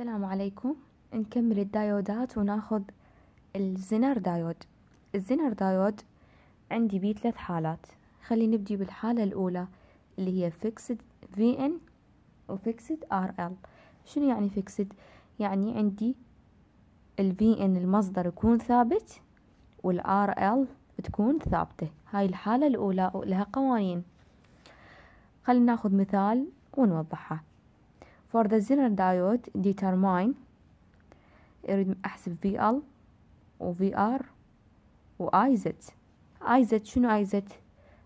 السلام عليكم. نكمل الدايودات وناخذ ال Zener diode. ال Zener diode عندي بيه ثلاث حالات. خلينا نبدي بالحالة الأولى اللي هي fixed Vin و fixed RL شنو يعني fixed يعني عندي ال Vin المصدر يكون ثابت وال RL تكون ثابتة. هاي الحالة الأولى لها قوانين. خلينا ناخذ مثال ونوضحها. For the Zener diode determine اريد احسب VL و VR و IZ IZ شنو IZ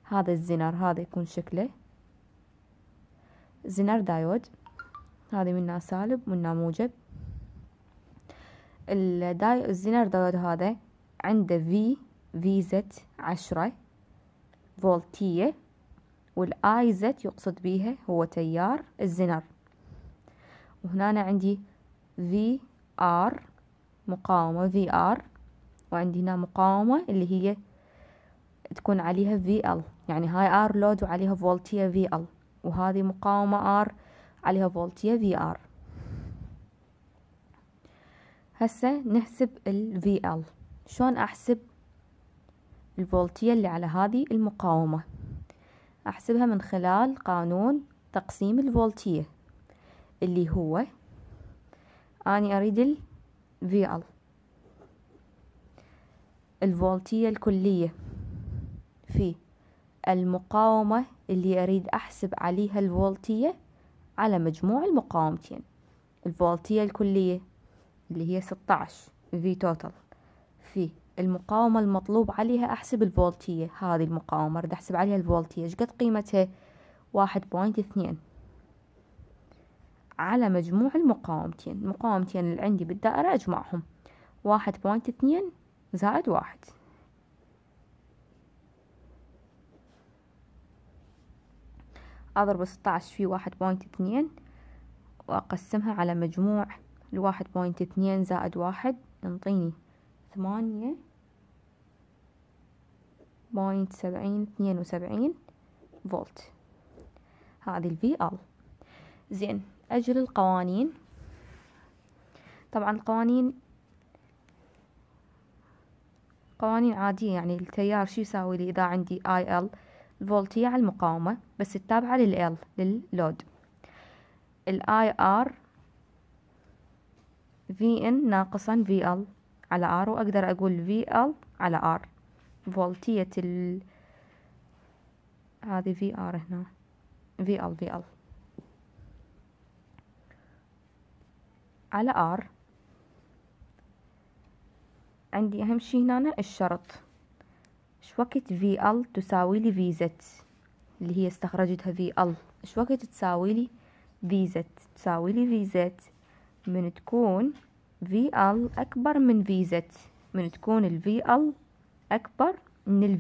هذا الزنر هذا يكون شكله. Zener diode. هذه منها سالب منها موجب. ال di ال Zener diode هذا عنده V VZ عشرة فولتية وال IZ يقصد بيها هو تيار الزنر وهنا عندي VR مقاومة VR وعندي هنا مقاومة اللي هي تكون عليها VL يعني هاي R load وعليها فولتية VL وهذه مقاومة R عليها فولتية VR هسه نحسب ال ال شلون أحسب الفولتية اللي على هذه المقاومة؟ أحسبها من خلال قانون تقسيم الفولتية اللي هو أني أريد ال VL الفولتية الكلية في المقاومة اللي أريد أحسب عليها الفولتية على مجموع المقاومتين. الفولتية الكلية اللي هي ستة عشر V total في المقاومة المطلوب عليها أحسب الفولتية. هذه المقاومة أريد أحسب عليها الفولتية. إيش قد قيمتها؟ واحد point اثنين. على مجموع المقاومتين. المقاومتين اللي عندي بالدائرة أجمعهم. واحد point اثنين زائد واحد. أضرب ستاعش في واحد point اثنين وأقسمها على مجموع الواحد point اثنين زائد واحد. ينطيني ثمانية point سبعين اثنين وسبعين فولت. هذه ال VL زين. أجل القوانين. طبعا القوانين قوانين عادية يعني التيار شو يساوي لي إذا عندي IL الفولتية على المقاومة بس التابعة لل لل load ال IR Vin ناقصا VL على R وأقدر أقول VL على R فولتية ال هذه VR هنا. VL VL على R. عندي أهم شي هنا الشرط. في ال تساوي لي زد اللي هي استخرجتها ال إيش وقت تساوي لي زد تساوي لي زد من تكون ال أكبر من زد من تكون ال أكبر من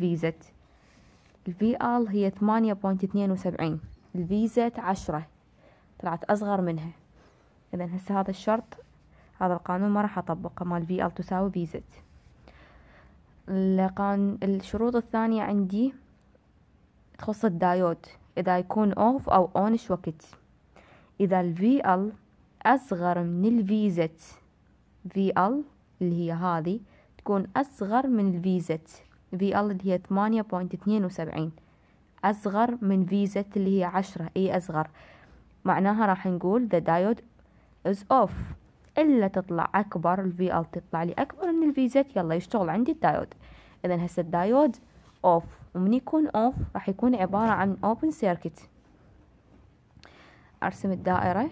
ال هي ثمانية بوينت اثنين وسبعين. الفي زد عشرة. طلعت أصغر منها. إذا هسه هذا الشرط هذا القانون ما راح أطبقه مال VL تساوي VZ. القان الشروط الثانية عندي تخص الدايود إذا يكون off أو on إيش وقت؟ إذا ال VL أصغر من ال VZ VL اللي هي هذه تكون أصغر من ال VZ VL اللي هي ثمانية point اثنين وسبعين أصغر من VZ اللي هي عشرة أي أصغر. معناها راح نقول the diode is off. إلا تطلع ال VL تطلع لي أكبر من ال VZ يلا يشتغل عندي الدايود. إذا هسه ال diode off ومن يكون off راح يكون عبارة عن open circuit أرسم الدائرة.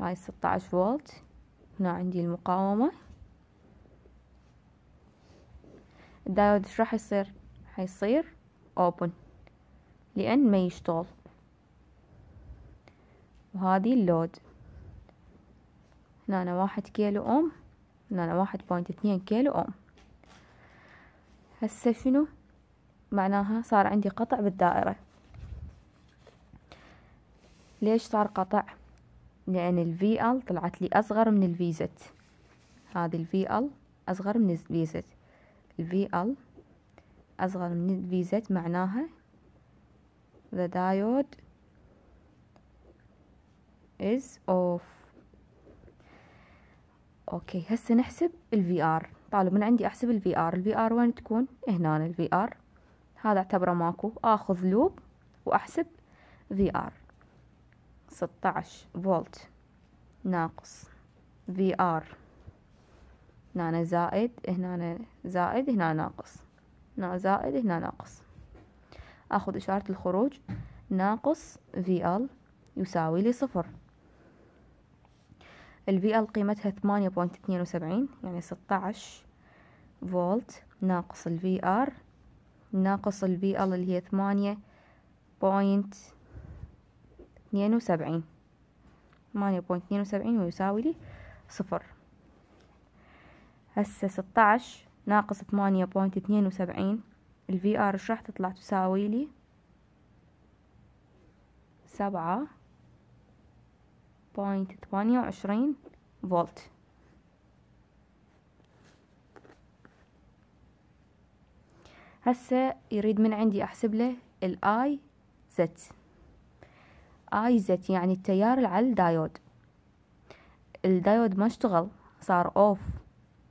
هاي ستة عشر فولت. هنا عندي المقاومة. الدايود إيش راح يصير؟ حيصير open لأن ما يشتغل. وهذه ال load. هنا واحد كيلو أوم. هنا واحد point اثنين كيلو أوم. هسه شنو؟ معناها صار عندي قطع بالدائرة. ليش صار قطع؟ لأن ال VL طلعت لي أصغر من ال VZ هذه ال VL أصغر من ال VZ ال VL أصغر من ال VZ معناها the diode is off okay هسه نحسب ال VR طالب من عندي أحسب ال VR ال VR وين تكون؟ هنا ال VR هذا أعتبره ماكو. آخذ loop وأحسب R ستة فولت ناقص R هنا زائد هنا زائد هنا ناقص. هنا زائد هنا ناقص. آخذ إشارة الخروج ناقص L يساوي لي صفر. ال VL قيمتها ثمانية point اثنين وسبعين يعني ستة فولت ناقص ال VR ناقص ال VL اللي هي ثمانية point اثنين وسبعين. ثمانية point اثنين وسبعين ويساوي لي صفر. هسه ستة ناقص ثمانية point اثنين وسبعين ال VR إيش راح تطلع تساوي لي؟ سبعة. point ثمانية وعشرين فولت. هسه يريد من عندي أحسب له ال IZ IZ يعني التيار على ال diode ال diode ما اشتغل صار off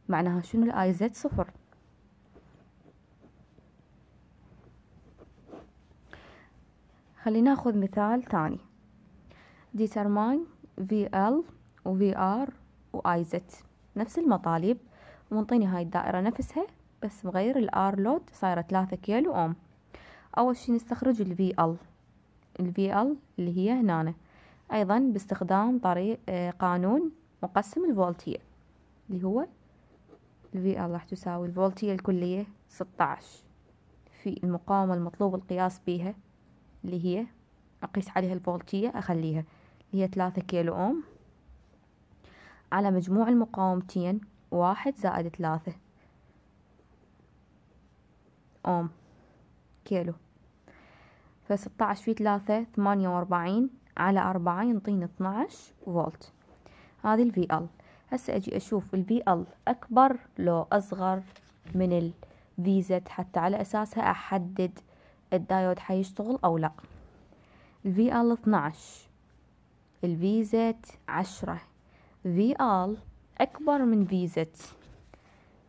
معناها شنو ال IZ صفر؟ خلينا ناخذ مثال ثاني. Determine VL و VR و IZ نفس المطالب. ومنطيني هاي الدائرة نفسها بس مغير الار لود صايرة ثلاثة كيلو اوم أول شي نستخرج ال VL ال VL اللي هي هنا أيضا باستخدام طريق آه، قانون مقسم الفولتية اللي هو ال VL راح تساوي الفولتية الكلية ستة في المقاومة المطلوب القياس بيها اللي هي أقيس عليها الفولتية أخليها. اللي هي ثلاثة كيلو أوم. على مجموع المقاومتين واحد زائد ثلاثة أوم كيلو. فستة في ثلاثة ثمانية وأربعين على أربعة ينطيني اثناعش فولت. هذه ال VL هسه أجي أشوف ال VL أكبر لو أصغر من ال VZ حتى على أساسها أحدد الدايود حيشتغل أو لا. ال VL 12 ال VZ عشرة. VL أكبر من VZ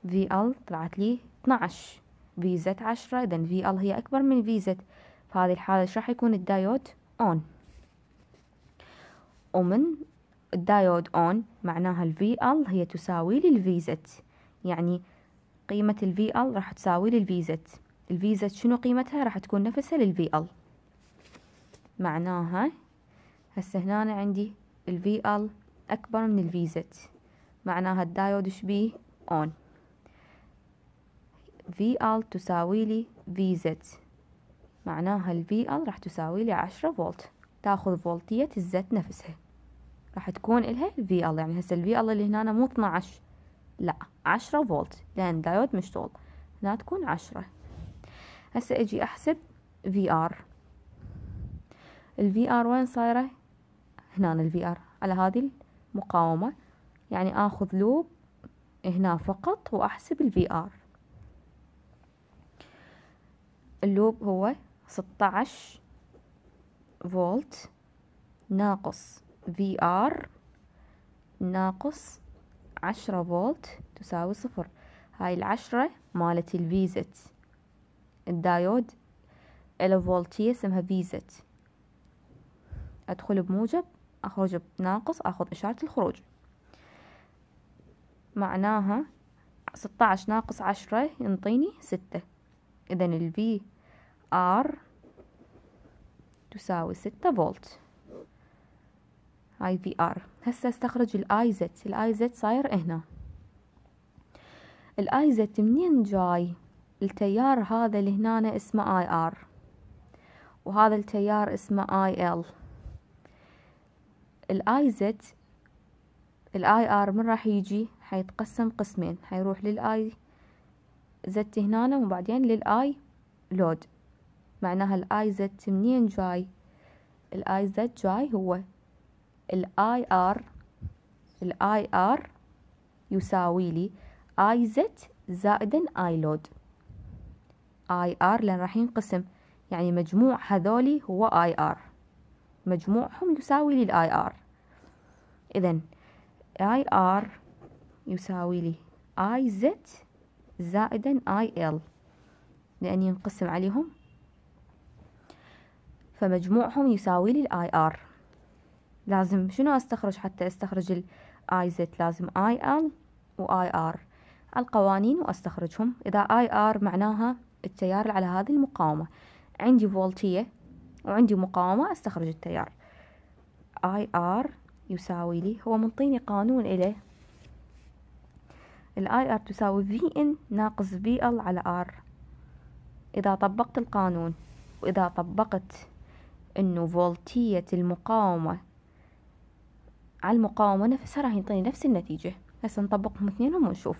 VL طلعت لي 12 VZ عشرة إذا VL هي أكبر من VZ فهذه الحالة إيش راح يكون؟ ال diode on ومن ال diode on معناها ال VL هي تساوي لي ال VZ يعني قيمة ال VL راح تساوي لي ال VZ ال VZ شنو قيمتها؟ راح تكون نفسها لل VL معناها هسه هنا عندي ال VL أكبر من ال VZ معناها الدايود شبيه on VL تساوي لي VZ معناها ال VL راح تساوي لي عشرة فولت. تاخذ فولتية ال Z نفسها. راح تكون إلها ال VL يعني هسه ال VL اللي هنا مو 12 لا عشرة فولت. لأن دايود مشتغل هنا تكون عشرة. هسه أجي أحسب VR ال VR وين صايرة؟ هنا ال VR. على هذه المقاومة يعني آخذ loop هنا فقط وأحسب ال VR. ال loop هو ستة فولت ناقص VR ناقص عشرة فولت تساوي صفر. هاي العشرة مالت ال VZ ال diode إلى فولتية اسمها VZ أدخل بموجب. أخرج بناقص أخذ إشارة الخروج. معناها ستة عشر ناقص عشرة ينطيني ستة. إذا ال VR تساوي ستة فولت. هاي VR هسه استخرج ال IZ الآي زت صاير هنا. الآي زت منين جاي؟ التيار هذا اللي هنا اسمه IR وهذا التيار اسمه اي ال الاي زد الاي ار من راح يجي؟ حيتقسم قسمين. حيروح لل I Z هنا وبعدين لل I load. معناها ال IZ منين جاي؟ ال IZ جاي هو ال IR ال IR يساوي لي IZ زائدا I load. IR لأن راح ينقسم. يعني مجموع هذولي هو IR. مجموعهم يساوي لي ال IR إذا IR يساوي لي IZ زائدا IL لأني ينقسم عليهم. فمجموعهم يساوي لي ال IR لازم شنو أستخرج؟ حتى أستخرج ال IZ لازم IL و IR القوانين وأستخرجهم. إذا IR معناها التيار على هذه المقاومة. عندي فولتية وعندي مقاومة أستخرج التيار. IR يساوي لي هو منطيني قانون إليه. ال IR تساوي VN ناقص VL على R إذا طبقت القانون وإذا طبقت إنه فولتية المقاومة على المقاومة نفسها راح ينطيني نفس النتيجة. هسه نطبقهم اثنينهم ونشوف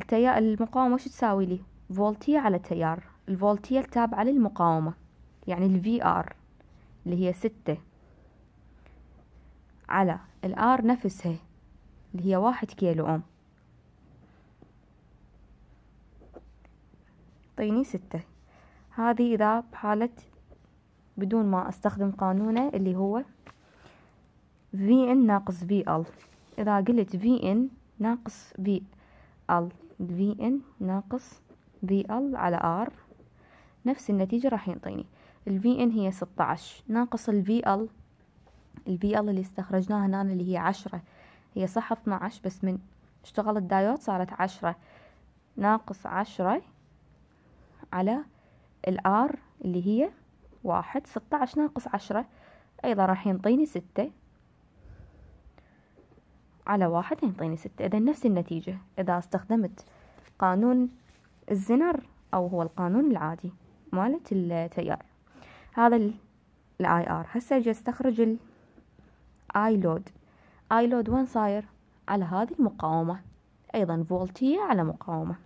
التيار المقاومة وش تساوي لي؟ فولتية على تيار الفولتية التابعة للمقاومة. يعني ال VR اللي هي ستة على ال R نفسها اللي هي واحد كيلو أوم. طيني ستة. هذه إذا بحالة بدون ما أستخدم قانونه اللي هو N ناقص L إذا قلت N ناقص VN ناقص L على R نفس النتيجة راح ينطيني. ال VN هي ستة عشر. ناقص ال VL ال VL اللي استخرجناها هنا اللي هي عشرة. هي صح اثناعش بس من اشتغل الدايود صارت عشرة. ناقص عشرة على ال R اللي هي واحد. ستة عشر ناقص عشرة. أيضا راح ينطيني ستة على واحد ينطيني ستة. إذا نفس النتيجة. إذا استخدمت قانون الزنر أو هو القانون العادي مالت التيار. هذا ال IR هسه أجي أستخرج ال I load I load وين صاير؟ على هذه المقاومة. أيضا فولتية على مقاومة.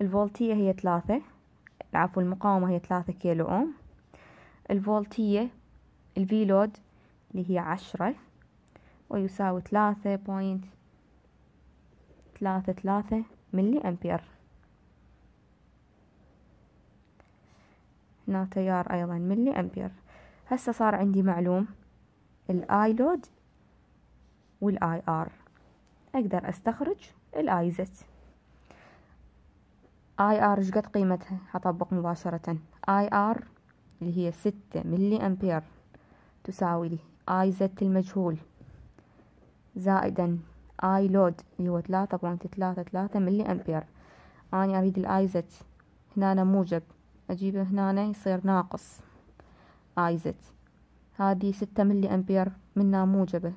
الفولتية هي ثلاثة. عفوا المقاومة هي ثلاثة كيلو أوم. الفولتية ال V load اللي هي عشرة. ويساوي ثلاثة point ثلاثة ثلاثة ملي أمبير هنا تيار أيضا ملي أمبير. هسه صار عندي معلوم ال I load وال IR أقدر أستخرج ال IZ IR إيش قد قيمتها؟ هطبق مباشرة. IR اللي هي ستة ملي أمبير. تساوي لي IZ المجهول. زائدا I load اللي هو ثلاثة point ثلاثة ثلاثة ملي أمبير. اني أريد ال IZ هنا موجب. اجيبه هنا يصير ناقص. IZ هذه ستة ملي أمبير. منها موجبة.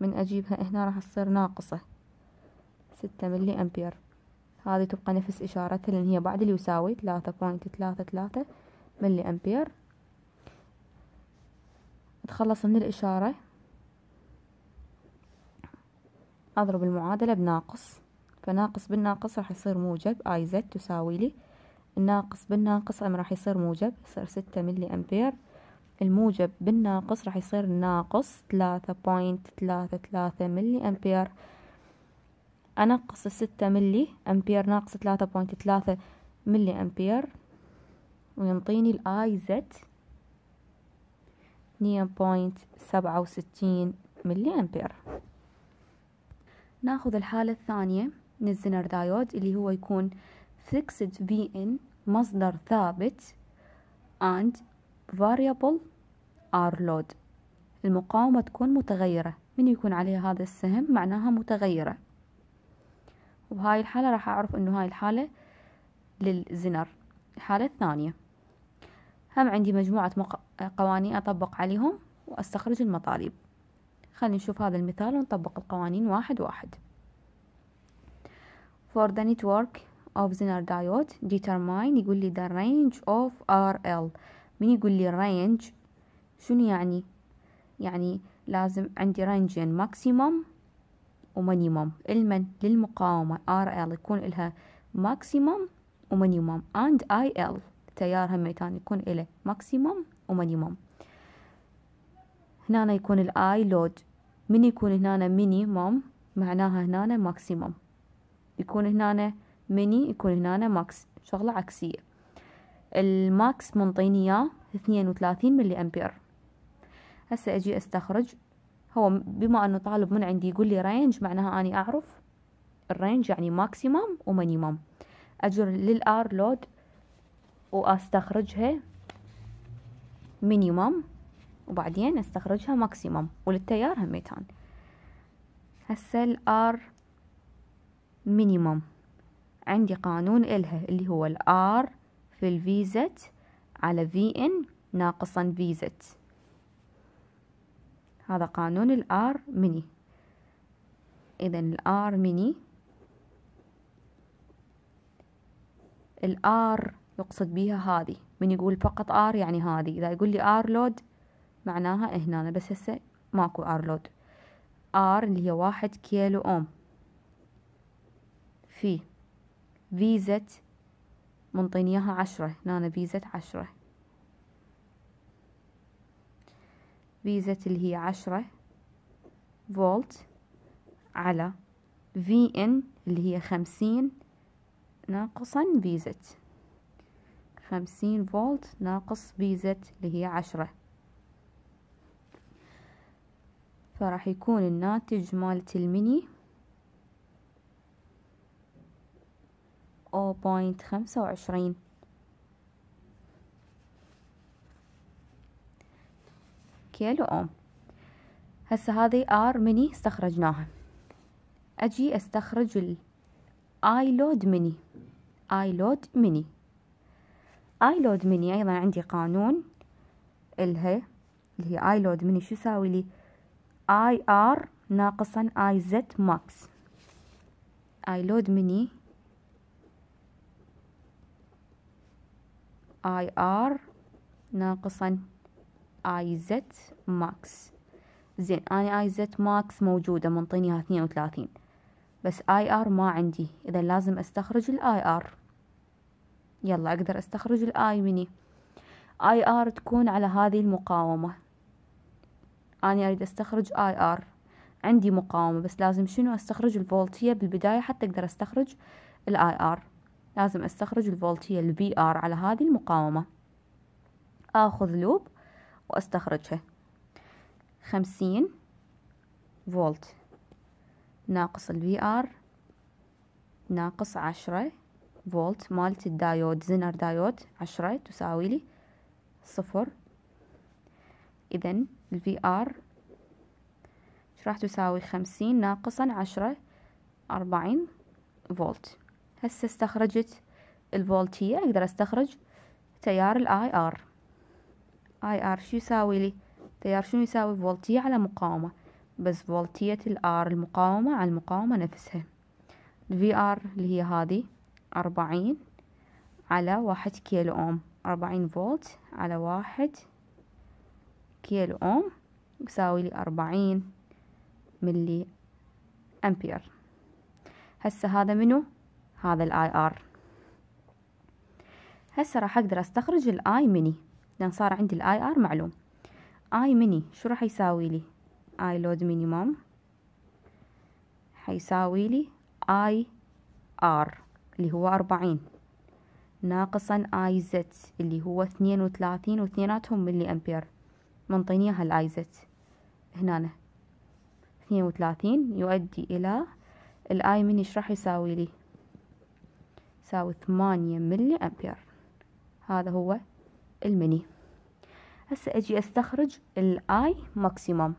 من أجيبها هنا راح تصير ناقصة. ستة ملي أمبير. هذه تبقى نفس إشارتها لأن هي بعد اللي يساوي ثلاثة point ثلاثة ثلاثة ملي أمبير. تخلص من الإشارة. أضرب المعادلة بناقص. فناقص بالناقص راح يصير موجب. IZ تساوي لي الناقص بالناقص راح يصير موجب؟ يصير ستة ملي أمبير. الموجب بالناقص راح يصير ناقص ثلاثة point ثلاثة ثلاثة ملي أمبير. أنقص الستة ملي أمبير ناقص ثلاثة point ثلاثة ملي أمبير. وينطيني ال IZ اثنين point سبعة وستين ملي أمبير. ناخذ الحالة الثانية من ال Zener diode اللي هو يكون fixed VN مصدر ثابت and variable R load. المقاومة تكون متغيرة. من يكون عليها هذا السهم؟ معناها متغيرة. وبهاي الحالة راح أعرف إنه هاي الحالة للزنر. الحالة الثانية هم عندي مجموعة. قوانين أطبق عليهم وأستخرج المطالب. خلينا نشوف هذا المثال ونطبق القوانين واحد واحد. For the network of Zener diode determine يقول لي the range of RL من يقول لي range شنو يعني يعني لازم عندي range ين maximum و minimum المن للمقاومة RL يكون لها maximum و minimum and IL تيار هميتان يكون إله maximum و minimum هنا يكون ال I load من يكون هنا minimum معناها هنا maximum يكون هنا ميني يكون هنا max شغلة عكسية. ال max منطيني إياه اثنين وثلاثين ملي أمبير. هسه أجي أستخرج. هو بما أنه طالب من عندي يقول لي range معناها أني أعرف ال range يعني maximum و minimum أجي لل R load وأستخرجها minimum وبعدين أستخرجها maximum وللتيار هميتان. هسه ال R minimum عندي قانون إلها اللي هو ال R في ال VZ على V in ناقصا VZ هذا قانون ال R mini اذا ال R mini ال R يقصد بيها هذه. من يقول فقط R يعني هذه. إذا يقول لي R load معناها هنا بس هسه ماكو R load R اللي هي واحد كيلو أوم. في VZ منطيني اياها عشرة هنا VZ عشرة. VZ اللي هي عشرة فولت على V in اللي هي خمسين ناقصا VZ خمسين فولت ناقص VZ اللي هي عشرة. فراح يكون الناتج مالت ال mini O point خمسة وعشرين. كيلو أوم. هسه هذه R mini استخرجناها. أجي أستخرج ال I load mini I load mini I load mini أيضا عندي قانون. الها اللي هي I load mini شو يساوي لي؟ IR ناقصا IZ max I load mini IR ناقصا IZ max. زين أنا IZ max موجودة منطينيها اثنين وثلاثين. بس IR ما عندي إذا لازم أستخرج ال IR. يلا أقدر أستخرج ال I mini. IR تكون على هذه المقاومة. اني أريد أستخرج IR. عندي مقاومة بس لازم شنو؟ أستخرج الفولتية بالبداية حتى أقدر أستخرج ال IR. لازم أستخرج الفولتية ال VR على هذه المقاومة. آخذ loop وأستخرجها. خمسين فولت. ناقص ال VR ناقص عشرة فولت. مالت ال diode Zener diode عشرة تساوي لي صفر. إذا ال VR راح تساوي؟ خمسين ناقصا عشرة أربعين فولت. هسه استخرجت الفولتية أقدر أستخرج تيار ال IR. IR شو يساوي لي؟ تيار شنو يساوي؟ فولتية على مقاومة. بس فولتية ال R المقاومة على المقاومة نفسها. ال VR اللي هي هذه أربعين على واحد كيلو أوم. أربعين فولت على واحد كيلو أوم يساوي لي أربعين ملي أمبير. هسه هذا منو؟ هذا ال IR. هسه راح أقدر أستخرج ال I mini لأن صار عندي ال IR معلوم. I mini شو راح يساوي لي؟ I load minimum حيساوي لي IR اللي هو أربعين. ناقصا IZ اللي هو اثنين وثلاثين واثنيناتهم ملي أمبير. منطيني هال IZ. هنا اثنين وثلاثين يؤدي إلى ال I mini إيش راح يساوي لي؟ تساوي ثمانية ملي أمبير هذا هو الميني هسه أجي أستخرج ال I maximum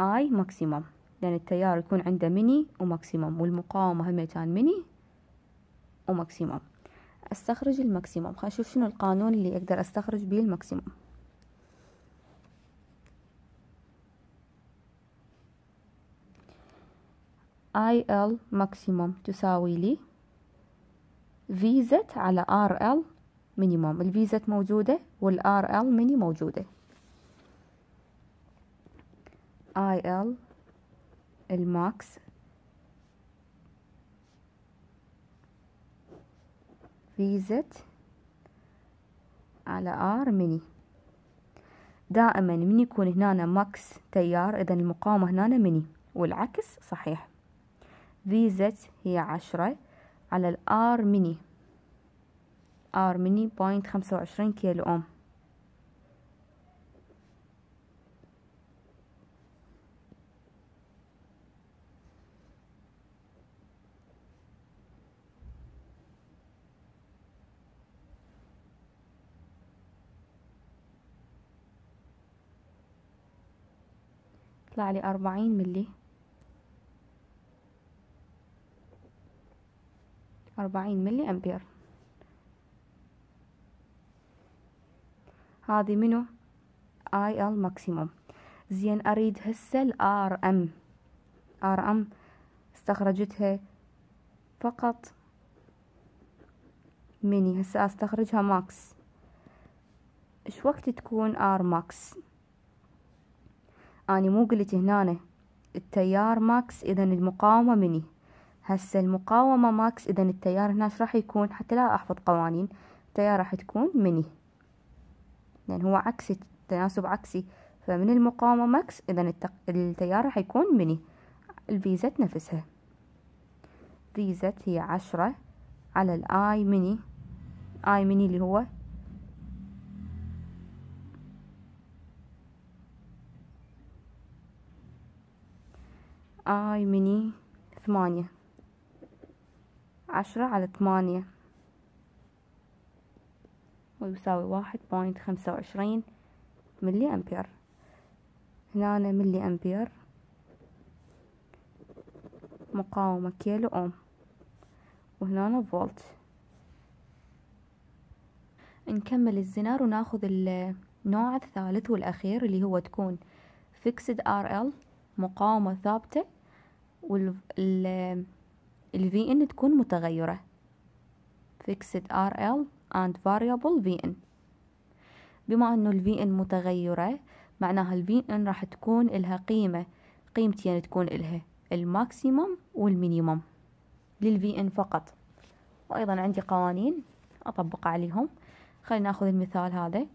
I maximum لأن التيار يكون عنده mini و maximum والمقاومة هميتان mini و maximum أستخرج ال maximum خلينا نشوف شنو القانون اللي أقدر أستخرج به ال maximum ال ماكسيموم تساوي لي زد على ار ال مينيموم الفي زد موجودة والار ال ميني موجودة. ال الماكس زد على ار ميني دائما من يكون هنا ماكس تيار اذا المقاومة هنا ميني والعكس صحيح. VZ هي عشرة على ال R mini. R mini point خمسة وعشرين كيلو أوم. طلع لي أربعين ملي. أربعين ملي أمبير. هذه منو؟ IL maximum. زين أريد هسه ال RL. RL استخرجتها فقط. ميني هسه أستخرجها max. إيش وقت تكون R max؟ أني مو قلت هنا التيار max اذا المقاومة ميني هسه المقاومة max إذا التيار هنا راح يكون حتى لا أحفظ قوانين التيار راح تكون ميني لأن هو عكسي تناسب عكسي. فمن المقاومة max إذا التيار راح يكون mini ال VZ نفسها VZ هي عشرة على ال I mini I mini اللي هو I mini ثمانية. عشرة على ثمانية ويساوي واحد point خمسة وعشرين ملي أمبير. هنا ملي أمبير. مقاومة كيلو أوم. وهنا فولت. نكمل الزنار وناخذ النوع الثالث والأخير اللي هو تكون fixed RL مقاومة ثابتة وال Vin تكون متغيرة. Fixed RL and variable Vin بما إنه ال Vin متغيرة معناها ال Vin راح تكون لها قيمة. قيمتين تكون لها ال maximum وال minimum. لل Vin فقط. وأيضا عندي قوانين أطبق عليهم. خلينا نأخذ المثال هذا.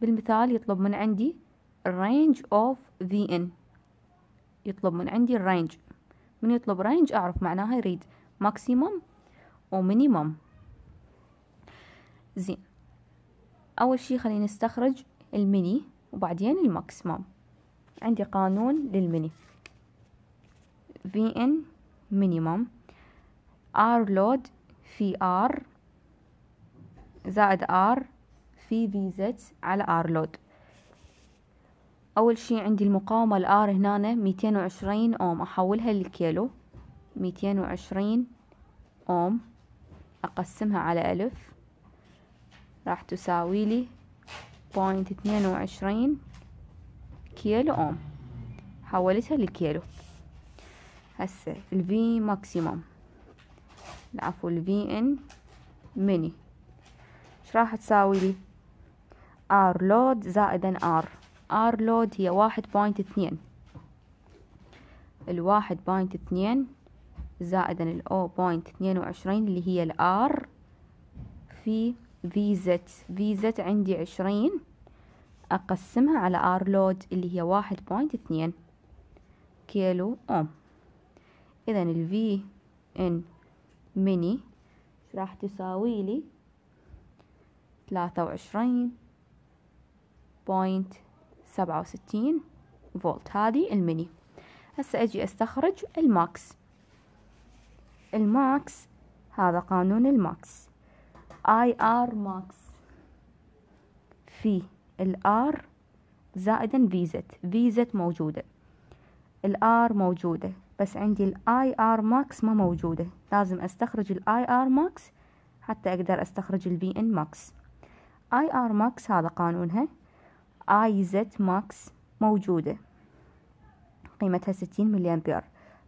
بالمثال يطلب من عندي range of Vin يطلب من عندي ال range من يطلب range أعرف معناها يريد maximum و minimum زين. أول شي خلينا نستخرج الميني وبعدين ال maximum. عندي قانون لل mini. Vin minimum. R load في R زائد R في VZ على R load. أول شي عندي المقاومة ال R هنا ميتين وعشرين أوم أحولها للكيلو. ميتين وعشرين أوم أقسمها على ألف. راح تساوي لي point اثنين وعشرين كيلو أوم. حولتها لكيلو هسه ال V maximum العفو ال Vin mini إيش راح تساوي لي؟ R load زائدا R R load هي واحد point اثنين. الواحد point اثنين زائدا ال O point اثنين وعشرين اللي هي ال R في VZ VZ عندي عشرين. أقسمها على R load اللي هي واحد point اثنين كيلو أوم. إذا ال Vin mini راح تساوي لي؟ ثلاثة وعشرين point سبعة وستين فولت. هذه الميني. هسه أجي أستخرج ال max. ال max هذا قانون ال max. IR max. في ال R زائدا VZ VZ موجودة. ال R موجودة. بس عندي ال IR max ما موجودة. لازم أستخرج ال IR max حتى أقدر أستخرج ال Vin max. IR max هذا قانونها. IZ max موجودة. قيمتها ستين ملي أمبير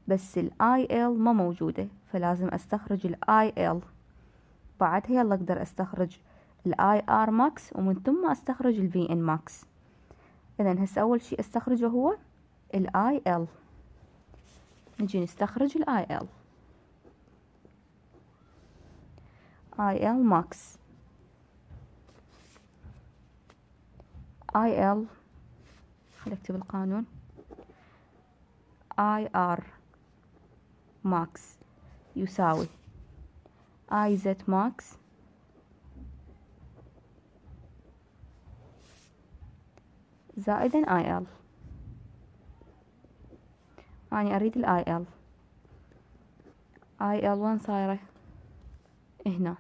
بس ال IL ما موجودة فلازم أستخرج ال IL بعدها يلا أقدر أستخرج ال IR max ومن ثم أستخرج ال Vin max اذا هسه أول شي أستخرجه هو ال IL نجي نستخرج ال IL IL max IL خلي اكتب القانون. IR max يساوي. IZ max. زائدا IL. اني أريد ال IL. IL وين صايرة؟ هنا.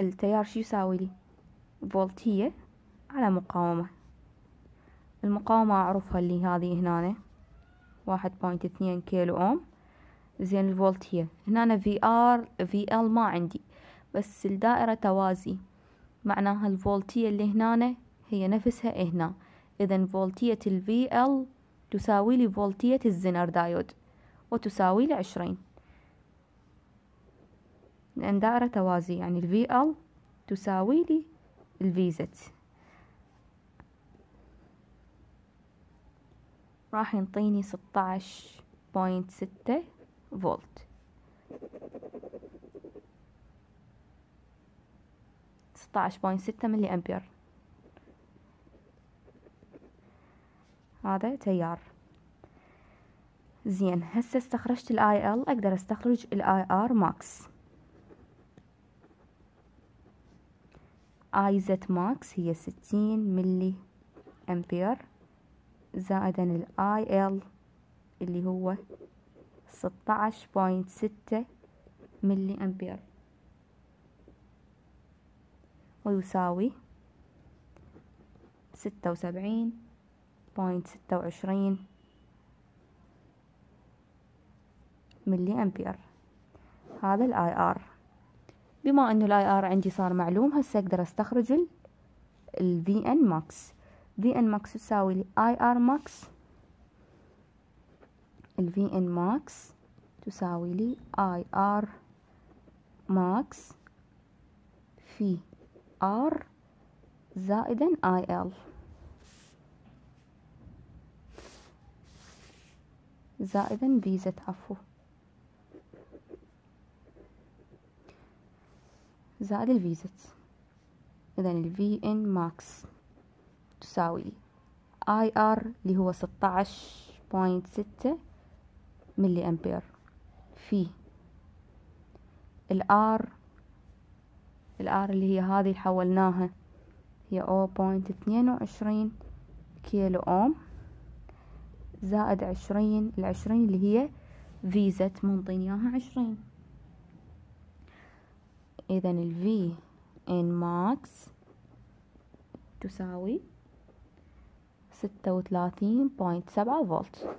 التيار شو يساوي لي؟ فولتية على مقاومة. المقاومة أعرفها اللي هذه هنا واحد point اثنين كيلو أوم. زين الفولت هي هنا VR VL ما عندي بس الدائرة توازي. معناها الفولتية اللي هنا هي نفسها هنا. إذا فولتية ال VL تساوي لي فولتية الزنر دايود وتساوي لي عشرين. لأن دائرة توازي يعني ال VL تساوي لي ال VZ راح ينطيني ستة فولت. point ستة ملي أمبير هذا تيار. زين هسه استخرجت ال IL أقدر أستخرج ال IR max IZ max هي ستين ملي أمبير زائدا ال IL اللي هو ستة point ستة ملي أمبير. ويساوي ستة وسبعين point ستة وعشرين ملي أمبير. هذا ال IR بما انه ال IR عندي صار معلوم هسه أقدر أستخرج ال Vin max Vin max تساوي IR max ال Vin max تساوي لي IR max في R زائدا IL زائدا VZ عفو زائد ال Vz إذا ال V in max تساوي IR اللي هو ستاعش point ستة ملي أمبير. في ال R ال R اللي هي هذه اللي حولناها هي O point اثنين وعشرين كيلو أوم زائد عشرين العشرين اللي هي Vz منطين إياها عشرين. إذا ال V in max تساوي ستة وثلاثين point سبعة فولت